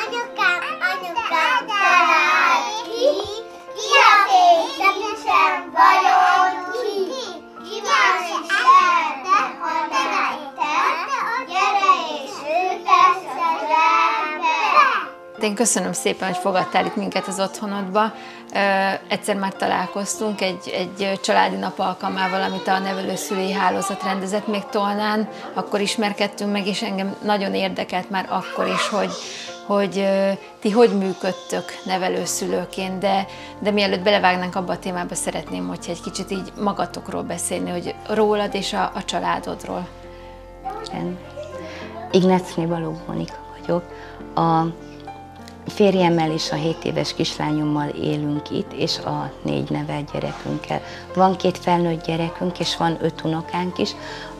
Anyukám, anyukám, találd ki, ki a végtelen vajon ki, ki van és erte, ha nem te, gyere és őt én köszönöm szépen, hogy fogadtál itt minket az otthonodba. Egyszer már találkoztunk egy, egy családi nap alkalmával, amit a nevelőszülői hálózat rendezett még Tolnán. Akkor ismerkedtünk meg, és engem nagyon érdekelt már akkor is, hogy, hogy ti hogy működtök nevelőszülőként, de, de mielőtt belevágnánk abba a témába, szeretném, hogyha egy kicsit így magatokról beszélni, hogy rólad és a, a családodról. Igen. Ignácné Balogh Monika vagyok. A férjemmel és a 7 éves kislányommal élünk itt, és a négy nevel gyerekünkkel. Van két felnőtt gyerekünk, és van öt unokánk is.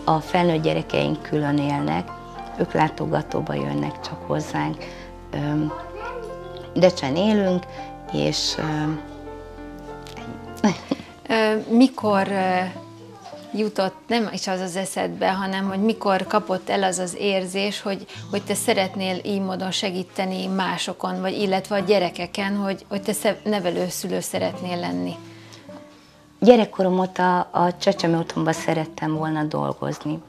A felnőtt gyerekeink külön élnek, ők látogatóba jönnek csak hozzánk. Decsen élünk, és mikor jutott nem is az az eszedbe, hanem hogy mikor kapott el az az érzés, hogy, hogy te szeretnél így módon segíteni másokon, vagy illetve a gyerekeken, hogy, hogy te nevelőszülő szeretnél lenni? Gyerekkorom óta a csecsemő otthonban szerettem volna dolgozni.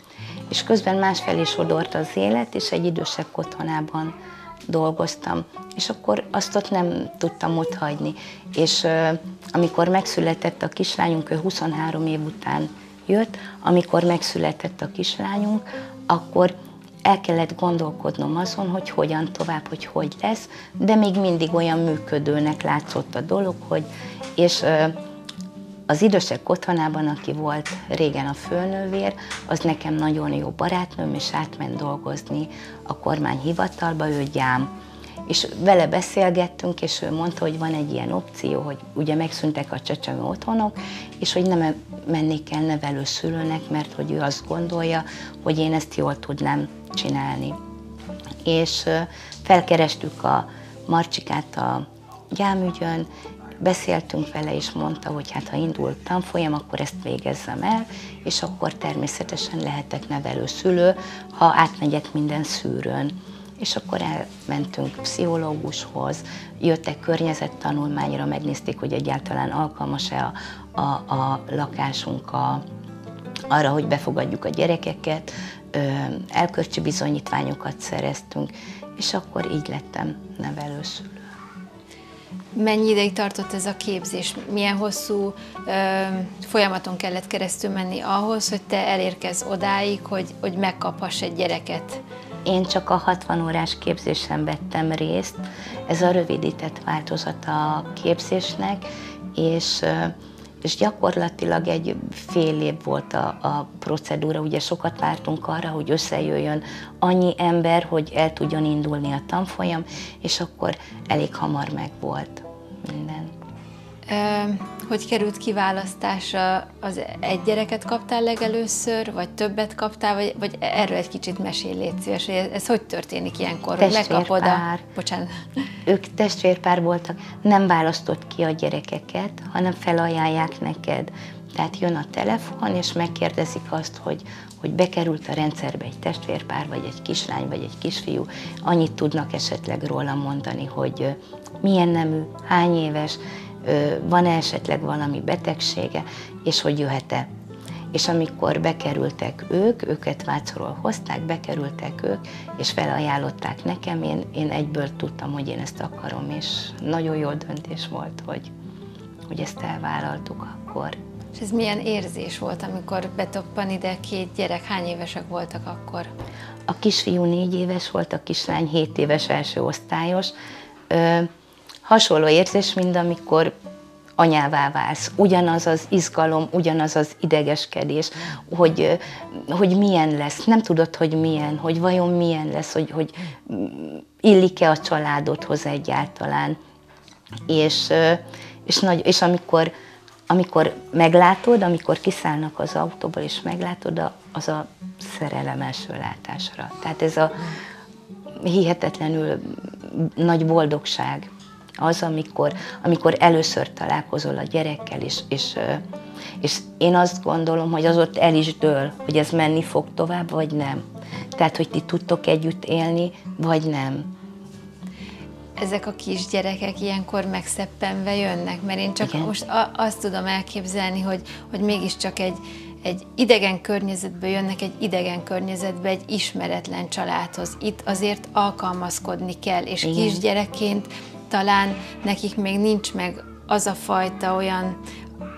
És közben másfelé sodort az élet, és egy idősebb otthonában dolgoztam, és akkor azt ott nem tudtam ott hagyni. És amikor megszületett a kislányunk, ő 23 év után jött, amikor megszületett a kislányunk, akkor el kellett gondolkodnom azon, hogy hogyan tovább, hogy hogy lesz, de még mindig olyan működőnek látszott a dolog, hogy, és az idősek otthonában, aki volt régen a főnővér, az nekem nagyon jó barátnőm, és átment dolgozni a kormányhivatalba, ő gyám és vele beszélgettünk, és ő mondta, hogy van egy ilyen opció, hogy ugye megszűntek a csecsemő otthonok, és hogy nem mennék el nevelőszülőnek, mert hogy ő azt gondolja, hogy én ezt jól tudnám csinálni. És felkerestük a Marcsikát a gyámügyön, beszéltünk vele, és mondta, hogy hát ha indul tanfolyam, akkor ezt végezzem el, és akkor természetesen lehetek nevelőszülő, ha átmegyek minden szűrőn és akkor elmentünk pszichológushoz, jöttek környezettanulmányra, megnézték, hogy egyáltalán alkalmas-e a, a, a lakásunk a, arra, hogy befogadjuk a gyerekeket, elkölcsi bizonyítványokat szereztünk, és akkor így lettem nevelőszülő. Mennyi ideig tartott ez a képzés? Milyen hosszú ö, folyamaton kellett keresztül menni ahhoz, hogy te elérkezz odáig, hogy, hogy megkaphass egy gyereket? Én csak a 60 órás képzésen vettem részt, ez a rövidített változata a képzésnek, és és gyakorlatilag egy fél év volt a, a procedúra, ugye sokat vártunk arra, hogy összejöjjön annyi ember, hogy el tudjon indulni a tanfolyam, és akkor elég hamar meg volt hogy került kiválasztásra, az egy gyereket kaptál legelőször, vagy többet kaptál, vagy, vagy erről egy kicsit mesél légy szíves, hogy ez, ez hogy történik ilyenkor, megkapod a... Bocsánat. Ők testvérpár voltak, nem választott ki a gyerekeket, hanem felajánlják neked. Tehát jön a telefon, és megkérdezik azt, hogy, hogy bekerült a rendszerbe egy testvérpár, vagy egy kislány, vagy egy kisfiú. Annyit tudnak esetleg róla mondani, hogy milyen nemű, hány éves, van-e esetleg valami betegsége, és hogy jöhet-e. És amikor bekerültek ők, őket Vácról hozták, bekerültek ők, és felajánlották nekem, én, én egyből tudtam, hogy én ezt akarom, és nagyon jó döntés volt, hogy, hogy ezt elvállaltuk akkor. És ez milyen érzés volt, amikor betoppan ide két gyerek? Hány évesek voltak akkor? A kisfiú négy éves volt, a kislány hét éves első osztályos hasonló érzés, mint amikor anyává válsz. Ugyanaz az izgalom, ugyanaz az idegeskedés, hogy, hogy milyen lesz. Nem tudod, hogy milyen, hogy vajon milyen lesz, hogy, hogy illik-e a családodhoz egyáltalán. És, és, nagy, és amikor, amikor meglátod, amikor kiszállnak az autóból, és meglátod, az a szerelem első látásra. Tehát ez a hihetetlenül nagy boldogság az, amikor, amikor először találkozol a gyerekkel, és, és, és én azt gondolom, hogy az ott el is dől, hogy ez menni fog tovább, vagy nem. Tehát, hogy ti tudtok együtt élni, vagy nem. Ezek a kisgyerekek ilyenkor megszeppenve jönnek, mert én csak Igen. most azt tudom elképzelni, hogy, hogy mégiscsak egy, egy idegen környezetből jönnek egy idegen környezetbe, egy ismeretlen családhoz. Itt azért alkalmazkodni kell, és Igen. kisgyerekként talán nekik még nincs meg az a fajta olyan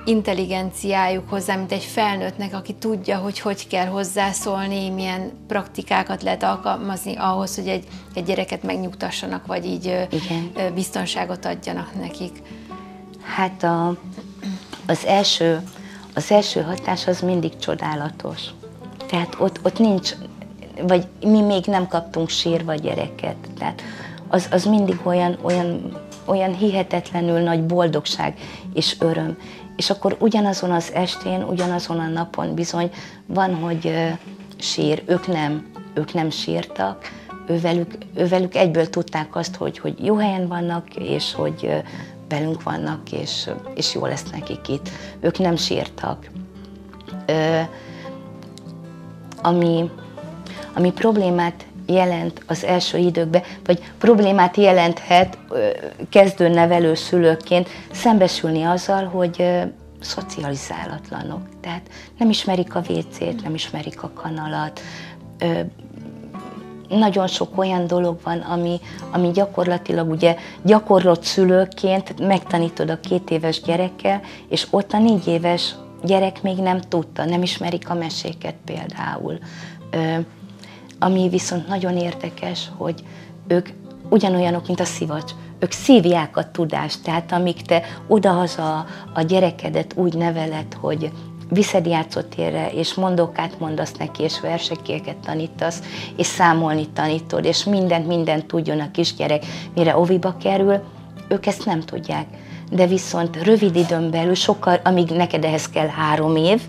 intelligenciájuk hozzá, mint egy felnőttnek, aki tudja, hogy hogy kell hozzászólni, milyen praktikákat lehet alkalmazni ahhoz, hogy egy, egy gyereket megnyugtassanak, vagy így Igen. biztonságot adjanak nekik. Hát a, az első az első hatás az mindig csodálatos. Tehát ott, ott nincs, vagy mi még nem kaptunk sírva gyereket. Tehát az, az mindig olyan, olyan, olyan hihetetlenül nagy boldogság és öröm. És akkor ugyanazon az estén, ugyanazon a napon bizony van, hogy sír, ők nem, ők nem sírtak, ővelük, ővelük egyből tudták azt, hogy, hogy jó helyen vannak, és hogy velünk vannak, és, és jó lesz nekik itt. Ők nem sírtak. Ö, ami, ami problémát jelent az első időkben, vagy problémát jelenthet kezdő nevelő szülőként szembesülni azzal, hogy szocializálatlanok. Tehát nem ismerik a WC-t, nem ismerik a kanalat, nagyon sok olyan dolog van, ami, ami gyakorlatilag ugye gyakorlott szülőként megtanítod a két éves gyerekkel, és ott a négy éves gyerek még nem tudta, nem ismerik a meséket például. Ö, ami viszont nagyon érdekes, hogy ők ugyanolyanok, mint a szivacs. Ők szívják a tudást, tehát amíg te odahaza a gyerekedet úgy neveled, hogy viszed játszótérre, és mondókát mondasz neki, és versekéket tanítasz, és számolni tanítod, és mindent, mindent tudjon a kisgyerek, mire oviba kerül, ők ezt nem tudják. De viszont rövid időn belül, sokkal, amíg neked ehhez kell három év,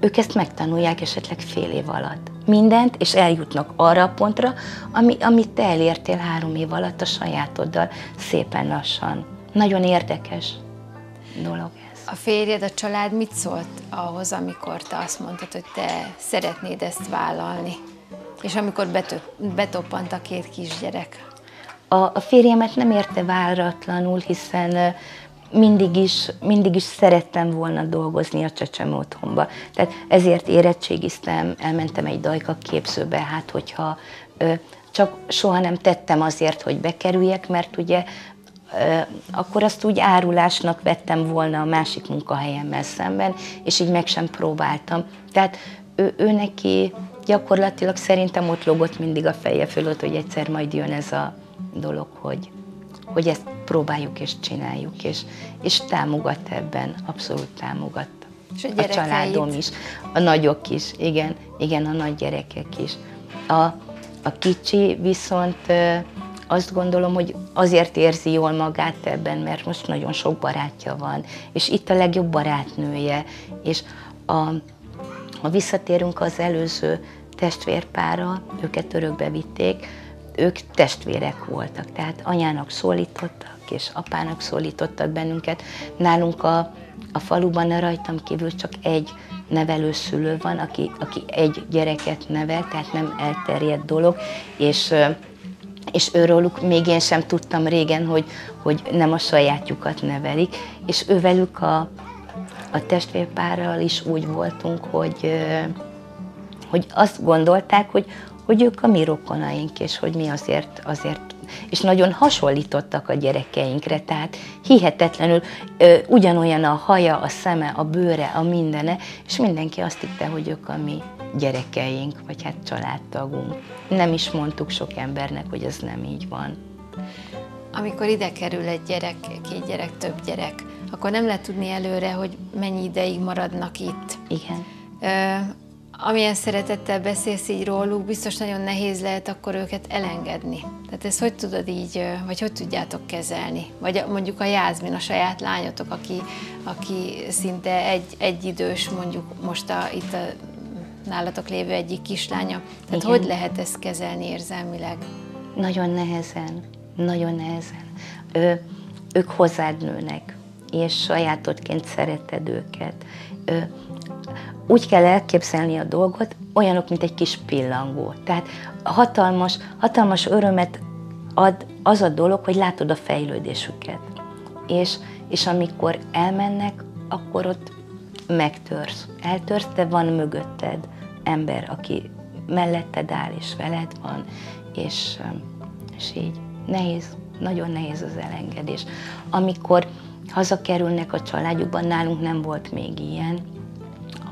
ők ezt megtanulják esetleg fél év alatt. Mindent, és eljutnak arra a pontra, ami, amit te elértél három év alatt a sajátoddal, szépen lassan. Nagyon érdekes dolog a férjed, a család mit szólt ahhoz, amikor te azt mondtad, hogy te szeretnéd ezt vállalni? És amikor betoppant a két kisgyerek? A, a férjemet nem érte váratlanul, hiszen mindig is, mindig is szerettem volna dolgozni a csecsemő otthonba. Tehát ezért érettségiztem, elmentem egy dajka képzőbe, hát hogyha csak soha nem tettem azért, hogy bekerüljek, mert ugye akkor azt úgy árulásnak vettem volna a másik munkahelyemmel szemben, és így meg sem próbáltam. Tehát ő, ő neki gyakorlatilag szerintem ott logott mindig a feje fölött, hogy egyszer majd jön ez a dolog, hogy, hogy ezt próbáljuk és csináljuk, és, és támogat ebben, abszolút támogat. És a, a családom is, a nagyok is, igen, igen, a nagy gyerekek is. A, a kicsi viszont azt gondolom, hogy azért érzi jól magát ebben, mert most nagyon sok barátja van, és itt a legjobb barátnője, és a, ha visszatérünk az előző testvérpára, őket örökbe vitték, ők testvérek voltak, tehát anyának szólítottak, és apának szólítottak bennünket. Nálunk a, a faluban a rajtam kívül csak egy nevelőszülő van, aki, aki egy gyereket nevel, tehát nem elterjedt dolog, és és őróluk még én sem tudtam régen, hogy, hogy nem a sajátjukat nevelik, és ővelük a, a testvérpárral is úgy voltunk, hogy, hogy azt gondolták, hogy, hogy ők a mi rokonaink, és hogy mi azért, azért és nagyon hasonlítottak a gyerekeinkre, tehát hihetetlenül ö, ugyanolyan a haja, a szeme, a bőre, a mindene, és mindenki azt hitte, hogy ők a mi gyerekeink, vagy hát családtagunk. Nem is mondtuk sok embernek, hogy ez nem így van. Amikor ide kerül egy gyerek, két gyerek, több gyerek, akkor nem lehet tudni előre, hogy mennyi ideig maradnak itt. Igen. Ö, amilyen szeretettel beszélsz így róluk, biztos nagyon nehéz lehet akkor őket elengedni. Tehát ezt hogy tudod így, vagy hogy tudjátok kezelni? Vagy mondjuk a Jászmin, a saját lányotok, aki, aki szinte egy, egy idős, mondjuk most a, itt a nálatok lévő egyik kislánya. Tehát Igen. hogy lehet ezt kezelni érzelmileg? Nagyon nehezen, nagyon nehezen. Ö, ők hozzád nőnek, és sajátodként szereted őket. Ö, úgy kell elképzelni a dolgot, olyanok, mint egy kis pillangó. Tehát hatalmas, hatalmas örömet ad az a dolog, hogy látod a fejlődésüket. És, és amikor elmennek, akkor ott megtörsz. Eltörsz, de van mögötted ember, aki melletted áll és veled van, és, és így nehéz, nagyon nehéz az elengedés. Amikor hazakerülnek a családjukban, nálunk nem volt még ilyen,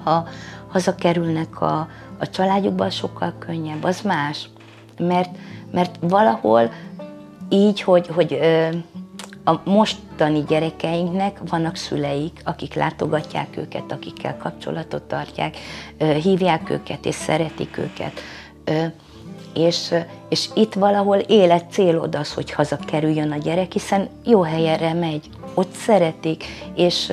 ha hazakerülnek a, a családjukban, sokkal könnyebb, az más. Mert, mert valahol így, hogy, hogy a mostani gyerekeinknek vannak szüleik, akik látogatják őket, akikkel kapcsolatot tartják, hívják őket és szeretik őket. És, és itt valahol élet célod az, hogy hazakerüljön a gyerek, hiszen jó helyre megy, ott szeretik, és,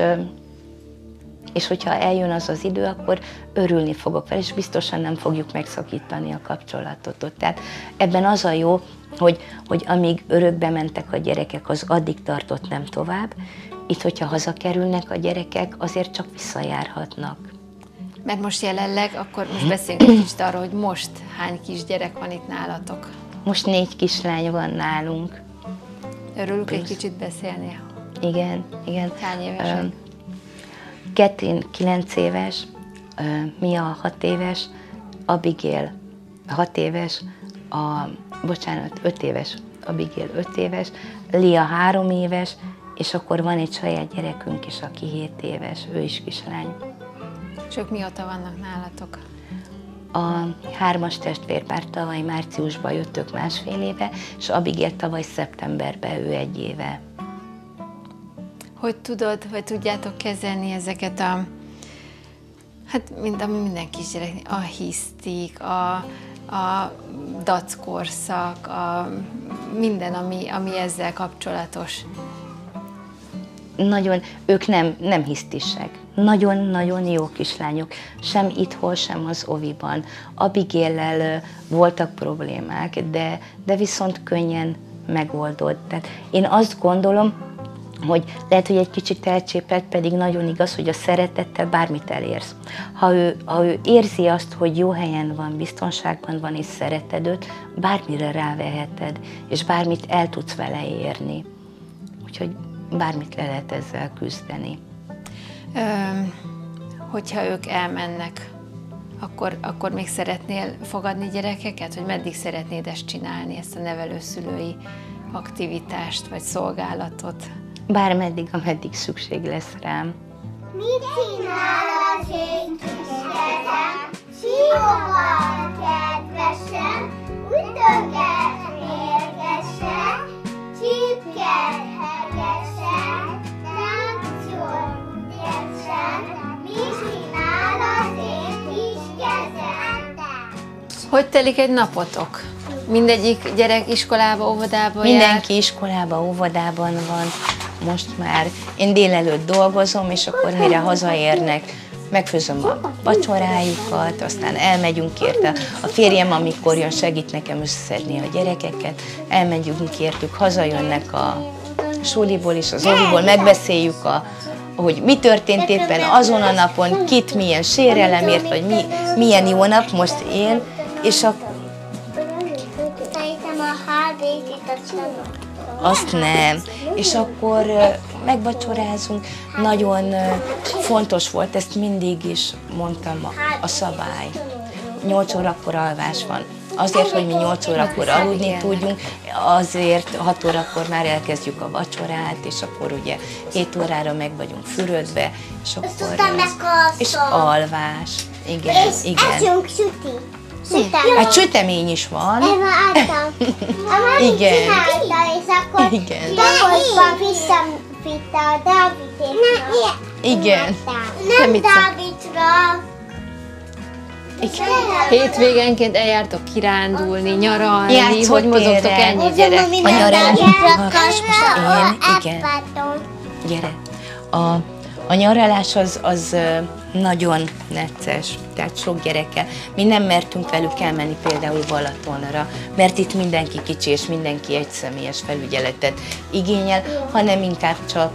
és hogyha eljön az az idő, akkor örülni fogok fel, és biztosan nem fogjuk megszakítani a kapcsolatot. Tehát ebben az a jó, hogy, hogy amíg örökbe mentek a gyerekek, az addig tartott nem tovább. Itt, hogyha hazakerülnek a gyerekek, azért csak visszajárhatnak. Mert most jelenleg, akkor most beszéljünk egy kicsit arról, hogy most hány kisgyerek van itt nálatok. Most négy kislány van nálunk. Örülök egy kicsit beszélni. Igen, igen. Hány évesek? Uh, Ketin 9 éves, Mia 6 éves, Abigail 6 éves, a, bocsánat, 5 éves, Abigail 5 éves, Lia 3 éves, és akkor van egy saját gyerekünk is, aki 7 éves, ő is kislány. És ők mióta vannak nálatok? A hármas testvérpár tavaly márciusban jöttök másfél éve, és Abigail tavaly szeptemberben ő egy éve. Hogy tudod, vagy tudjátok kezelni ezeket a, hát mind, ami minden kisgyerek, a hisztik, a, a dackorszak, a minden, ami, ami ezzel kapcsolatos. Nagyon, ők nem, nem hisztisek. Nagyon-nagyon jó kislányok. Sem itthol, sem az oviban. Abigéllel voltak problémák, de, de viszont könnyen megoldott. Tehát én azt gondolom, hogy lehet, hogy egy kicsit elcsépelt, pedig nagyon igaz, hogy a szeretettel bármit elérsz. Ha ő, ha ő érzi azt, hogy jó helyen van, biztonságban van és szereted őt, bármire ráveheted, és bármit el tudsz vele érni. Úgyhogy bármit le lehet ezzel küzdeni. Ö, hogyha ők elmennek, akkor, akkor még szeretnél fogadni gyerekeket, vagy meddig szeretnéd ezt csinálni, ezt a nevelőszülői aktivitást vagy szolgálatot? Bármeddig, ameddig szükség lesz rám. Mit csinál az én kis kezem? Simogat kedvesen, ütöget mérgesen, csípket hegesen, táncol ügyesen. Mit csinál az én kis kezem? Hogy telik egy napotok? Mindegyik gyerek iskolába, óvodába Mindenki jár? iskolába, óvodában van most már. Én délelőtt dolgozom, és akkor mire hazaérnek, megfőzöm a vacsorájukat, aztán elmegyünk érte. A férjem, amikor jön, segít nekem összeszedni a gyerekeket, elmegyünk értük, hazajönnek a suliból és az óviból, megbeszéljük a, hogy mi történt éppen azon a napon, kit milyen sérelemért, vagy mi, milyen jó nap most én, és a azt nem. És akkor megvacsorázunk. Nagyon fontos volt, ezt mindig is mondtam, a, szabály. 8 órakor alvás van. Azért, hogy mi 8 órakor aludni tudjunk, azért 6 órakor már elkezdjük a vacsorát, és akkor ugye 7 órára meg vagyunk fürödve, és akkor... És alvás. Igen, igen. Süti. Hát sütemény is van. Igen. és akkor Igen. Davidban visszavitte a Dávidékra. Igen. Nem Dávidra. Igen. Hétvégenként eljártok kirándulni, nyaralni, Játszótérre. hogy mozogtok ennyi gyerek. A nyaralás. Én, igen. Gyere. A, a nyaralás az, az nagyon necces, tehát sok gyerekkel. Mi nem mertünk velük elmenni például Balatonra, mert itt mindenki kicsi és mindenki egy személyes felügyeletet igényel, hanem inkább csak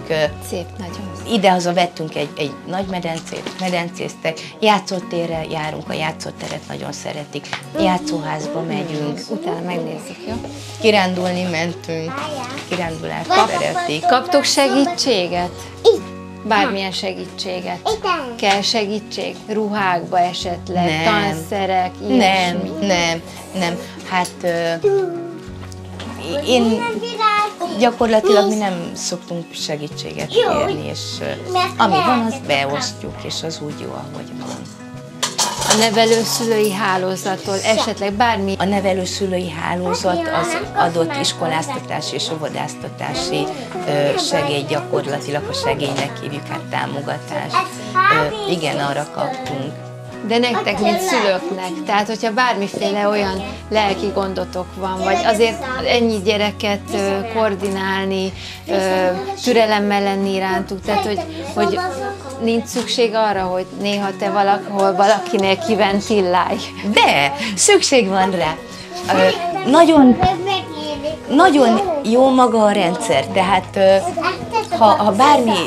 Szép, nagyon. idehaza vettünk egy, egy nagy medencét, medencéztek, játszótérre járunk, a játszóteret nagyon szeretik, játszóházba megyünk, Utána megnézzük, jó? kirándulni mentünk, kirándulást szeretik. Kaptok segítséget? Bármilyen segítséget. Igen. Kell segítség? Ruhákba esetleg, Nem. tanszerek, Nem, ilyesmi. nem, nem. Hát ö, én gyakorlatilag mi nem szoktunk segítséget kérni, és ö, ami van, azt beosztjuk, és az úgy jó, ahogy van. A nevelőszülői hálózattól esetleg bármi A nevelőszülői hálózat az adott iskoláztatási és óvodáztatási segély gyakorlatilag a segélynek hívjuk, hát támogatás. Igen, arra kaptunk. De nektek, mint szülőknek, tehát hogyha bármiféle olyan lelki gondotok van, vagy azért ennyi gyereket koordinálni, türelemmel lenni irántuk, tehát hogy, hogy nincs szükség arra, hogy néha te valahol valakinél kiventillálj. De szükség van rá. Ö, nagyon nagyon jó maga a rendszer, tehát ö, ha, ha bármi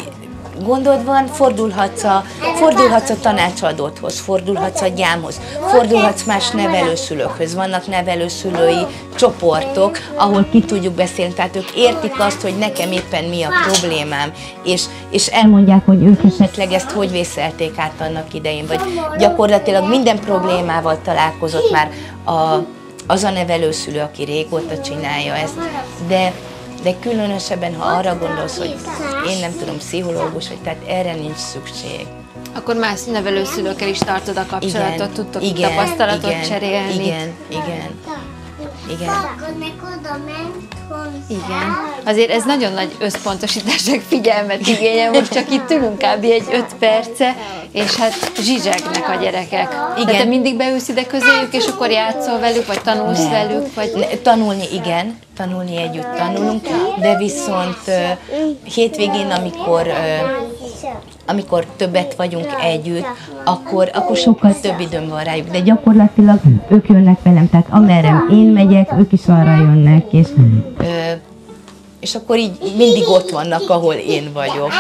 gondod van, fordulhatsz a, fordulhatsz a tanácsadódhoz, fordulhatsz a gyámhoz, fordulhatsz más nevelőszülőkhöz. Vannak nevelőszülői csoportok, ahol ki tudjuk beszélni, tehát ők értik azt, hogy nekem éppen mi a problémám, és, és elmondják, hogy ők esetleg ezt hogy vészelték át annak idején, vagy gyakorlatilag minden problémával találkozott már a, az a nevelőszülő, aki régóta csinálja ezt, de de különösebben, ha arra gondolsz, hogy én nem tudom, pszichológus vagy, tehát erre nincs szükség. Akkor más nevelőszülőkkel is tartod a kapcsolatot, tudtok igen, tapasztalatot igen, cserélni. Igen, igen, igen. Akkor meg oda ment hozzá. Igen. Azért ez nagyon nagy összpontosítás, meg figyelmet igényel. Most csak itt ülünk kb. egy öt perce, és hát zsizsegnek a gyerekek. Igen. De te mindig beülsz ide közéjük, és akkor játszol velük, vagy tanulsz Nem. velük, vagy... Ne, Tanulni igen, tanulni együtt tanulunk, de viszont hétvégén, amikor amikor többet vagyunk együtt, akkor, akkor sokkal több időm van rájuk. De gyakorlatilag ők jönnek velem, tehát amerre én megyek, ők is arra jönnek, és, ö, és akkor így mindig ott vannak, ahol én vagyok.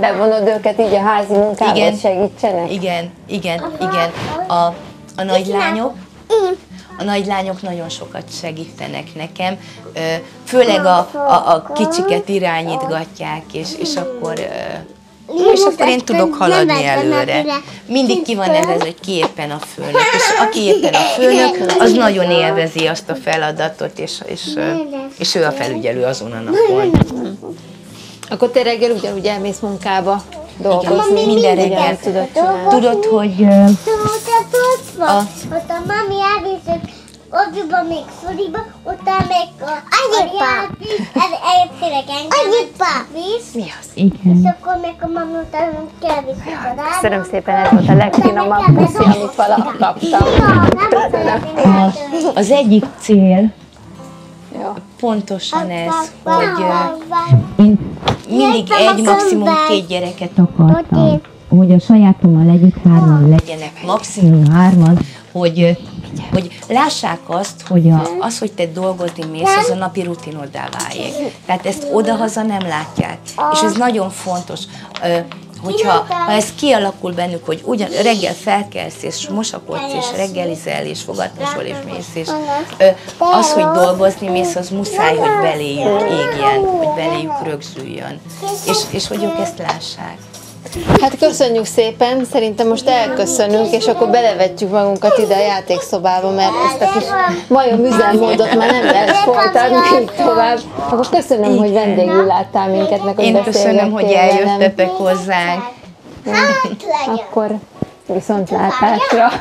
Bevonod őket így a házi munkába, Igen. segítsenek? Igen, igen, igen. A, a nagylányok, a nagylányok nagyon sokat segítenek nekem, főleg a, a, a kicsiket irányítgatják, és, és akkor ö, és akkor én tudok haladni előre. Mindig ki van nevezve, hogy ki éppen a főnök, és aki éppen a főnök, az nagyon élvezi azt a feladatot, és, és, és ő a felügyelő azon a napon. Akkor te reggel ugyanúgy elmész munkába dolgozni. minden Ugyanezt reggel. tudod csinálni. Tudod, hogy. A- a mami elviszük Oviba még szuriba, utána még a Anyupa! Eljöttél engem. Anyupa! Visz, Mi az? igen. és akkor még a mami utána kell viszik a rába. Köszönöm szépen, ez volt a legfinomabb puszi, amit valaha kaptam. A, az egyik cél pontosan ez, hogy én mindig egy, maximum két gyereket akartam. Hogy a sajátommal együtt hárman legyenek, maximum hárman, hogy, hogy lássák azt, hogy a, az, hogy te dolgozni mész, az a napi rutinoddá váljék. Tehát ezt odahaza nem látják. És ez nagyon fontos. Hogyha ha ez kialakul bennük, hogy ugyan reggel felkelsz, és mosakodsz, és reggelizel, és fogatmosol, és mész, és az, hogy dolgozni mész, az muszáj, hogy beléjük égjen, hogy beléjük rögzüljön, és, és hogy ők ezt lássák. Hát köszönjük szépen, szerintem most elköszönünk, és akkor belevetjük magunkat ide a játékszobába, mert ezt a kis majom üzemmódot már nem lehet folytatni így tovább. Akkor köszönöm, hogy vendégül láttál minket, meg hogy Én köszönöm, hogy eljöttetek hozzánk. Hát. Akkor viszontlátásra.